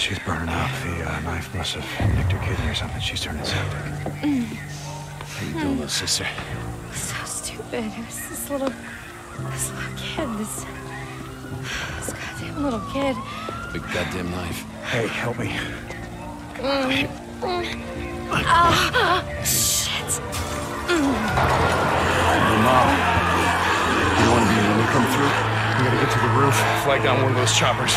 she's burning up. The uh, knife must have nicked her kidney or something. She's turning septic. How you doing, little sister? So stupid. It was this little, this little kid. This, this goddamn little kid. Big goddamn knife. Hey, help me. oh Shit. Hey, Mom. You want to be when we come through? We gotta get to the roof. Flag down one of those choppers.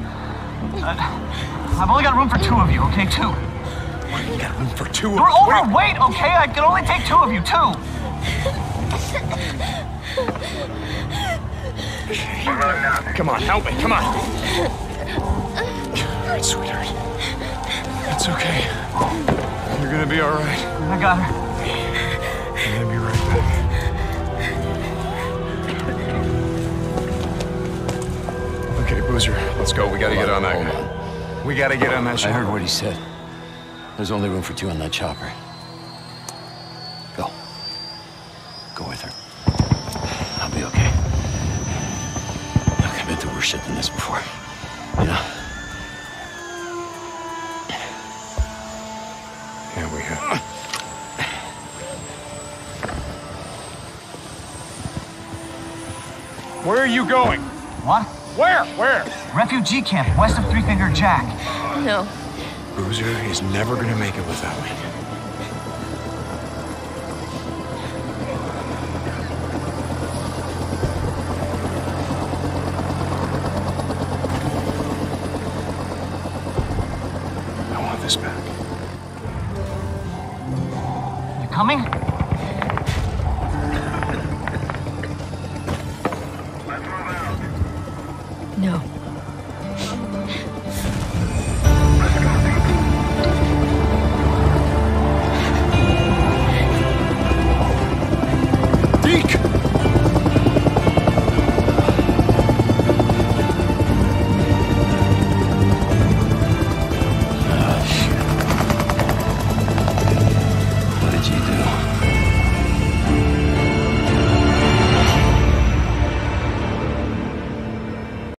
Uh, I've only got room for two of you, okay? Two. You got room for two You're of Wait. overweight, okay? I can only take two of you, two. Come on, help me. Come on. All right, sweetheart. It's okay. You're gonna be all right. I got her. Boozer, let's go. We gotta get on that Hold guy. We gotta get on that I heard what he said. There's only room for two on that chopper. Go. Go with her. I'll be okay. Look, I've been through worse shit than this before. You know? Yeah, we have. Where are you going? What? Where? Where? Refugee camp west of Three Finger Jack. No. Boozer is never gonna make it without me. I want this back. You coming? No.